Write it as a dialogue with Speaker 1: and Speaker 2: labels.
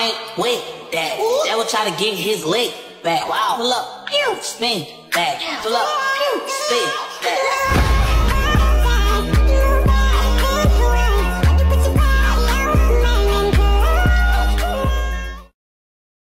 Speaker 1: I ain't with that. That will try to get his leg back. Wow. Pull up, spin back. Pull up, spin.